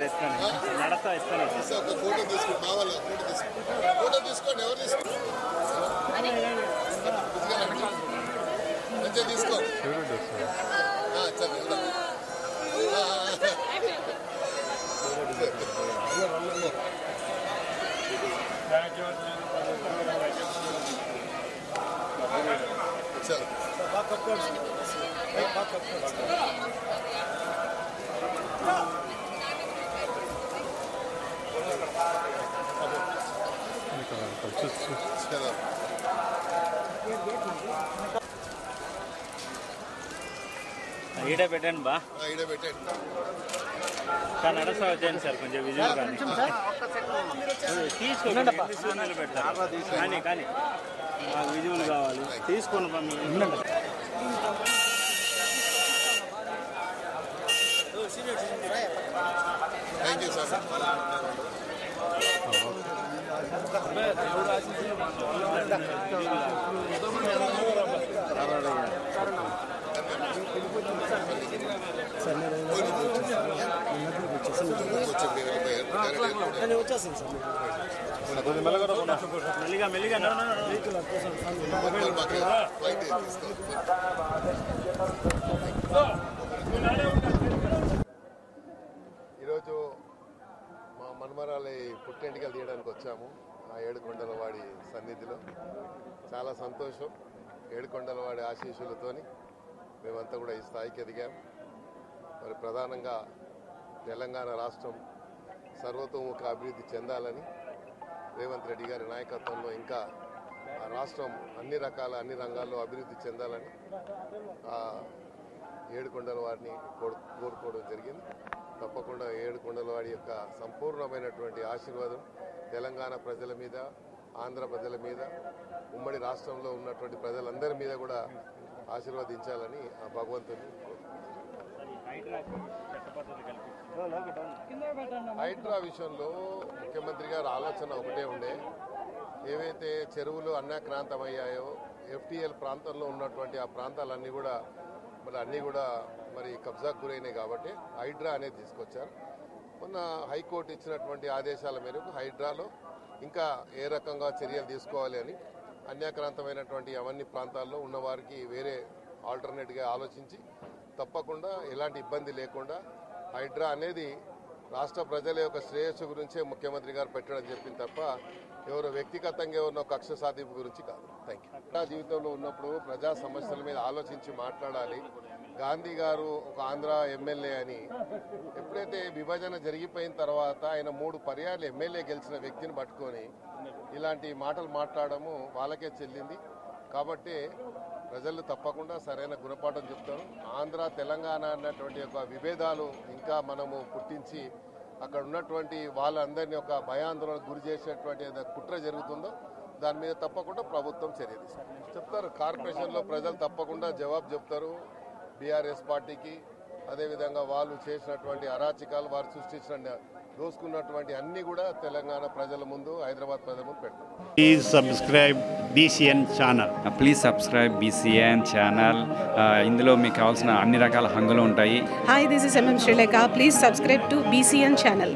నడతా ఇస్తాను ఒక ఫోటో తీసుకోండి కావాలా ఫోటో తీసుకోండి ఫోటో తీసుకోండి ఎవరు తీసుకోండి తీసుకోండి చలో బాగా కట్టుకోండి బాగా ఈడ పెట్టండి బా ఆ, ఈడ పెట్టండి సార్ నడసా వచ్చేయండి సార్ కొంచెం విజువల్ కానీ తీసుకోండి పెడతారు కానీ కానీ మాకు విజువల్ కావాలి తీసుకోండి బా మీ థ్యాంక్ యూ సార్ వచ్చండి వెళ్ళిపోయారు మన్మరాలి తీయడానికి వచ్చాము ఆ ఏడుకొండలవాడి సన్నిధిలో. చాలా సంతోషం ఏడుకొండలవాడి ఆశీస్సులతోని మేమంతా కూడా ఈ స్థాయికి ఎదిగాం. మరి ప్రధానంగా తెలంగాణ రాష్ట్రం సర్వతోముఖ అభివృద్ధి చెందాలని రేవంత్ రెడ్డి గారి నాయకత్వంలో ఇంకా ఆ రాష్ట్రం అన్ని రకాల అన్ని రంగాల్లో అభివృద్ధి చెందాలని ఏడుకొండల వారిని కోరు- కోరుకోవడం జరిగింది. తప్పకుండా ఏడుకొండల వాడి యొక్క సంపూర్ణమైనటువంటి ఆశీర్వాదం తెలంగాణ ప్రజల మీద ఆంధ్ర ప్రజల మీద ఉమ్మడి రాష్ట్రంలో ఉన్నటువంటి ప్రజలందరి మీద కూడా ఆశీర్వదించాలని ఆ భగవంతుని హైడ్రా విషయంలో ముఖ్యమంత్రి గారి ఆలోచన ఒకటే ఉండే. ఏవైతే చెరువులు అన్యాక్రాంతమయ్యాయో ఎఫ్టీఎల్ ప్రాంతంలో ఉన్నటువంటి ఆ ప్రాంతాలన్నీ కూడా మరి అన్నీ కూడా మరి కబ్జాకు గురైనాయి కాబట్టి హైడ్రా అనేది తీసుకొచ్చారు. మొన్న హైకోర్టు ఇచ్చినటువంటి ఆదేశాల మేరకు హైడ్రాలో ఇంకా ఏ రకంగా చర్యలు తీసుకోవాలి అని అన్యాక్రాంతమైనటువంటి అవన్నీ ప్రాంతాల్లో ఉన్న వారికి వేరే ఆల్టర్నేట్గా ఆలోచించి తప్పకుండా ఎలాంటి ఇబ్బంది లేకుండా హైడ్రా అనేది రాష్ట్ర ప్రజల యొక్క శ్రేయస్సు గురించే ముఖ్యమంత్రి గారు పెట్టడం చెప్పింది తప్ప ఎవరు వ్యక్తిగతంగా ఉన్న కక్ష సాధింపు గురించి కాదు. థ్యాంక్ యూ ప్రజా జీవితంలో ఉన్నప్పుడు ప్రజా సమస్యల మీద ఆలోచించి మాట్లాడాలి. గాంధీ గారు ఒక ఆంధ్ర ఎమ్మెల్యే అని ఎప్పుడైతే విభజన జరిగిపోయిన తర్వాత ఆయన మూడు పర్యాలు ఎమ్మెల్యే గెలిచిన వ్యక్తిని పట్టుకొని ఇలాంటి మాటలు మాట్లాడము వాళ్ళకే చెల్లింది. కాబట్టి ప్రజలు తప్పకుండా సరైన గుణపాఠం చెప్తారు. ఆంధ్ర తెలంగాణ అన్నటువంటి యొక్క విభేదాలు ఇంకా మనము పుట్టించి అక్కడ ఉన్నటువంటి వాళ్ళందరినీ ఒక భయాందోళనకు గురి చేసేటువంటి కుట్ర జరుగుతుందో దాని మీద తప్పకుండా ప్రభుత్వం చర్య తీసుకుంటుంది. చెప్తారు కార్పొరేషన్లో ప్రజలు తప్పకుండా జవాబు చెప్తారు. బీఆర్ఎస్ పార్టీకి అదేవిధంగా వాళ్ళు చేసినటువంటి అరాచకాలు వారు సృష్టించిన దోసుకున్నటువంటి అన్ని కూడా తెలంగాణ ప్రజల ముందు హైదరాబాద్ ప్రజల ముందు పెడతారు Please subscribe BCN channel. Please subscribe BCN channel ఇందులో మీకు కావాల్సిన అన్ని రకాల హంగులు ఉంటాయి Hi, this is MM Sri Lanka. Please subscribe to BCN channel.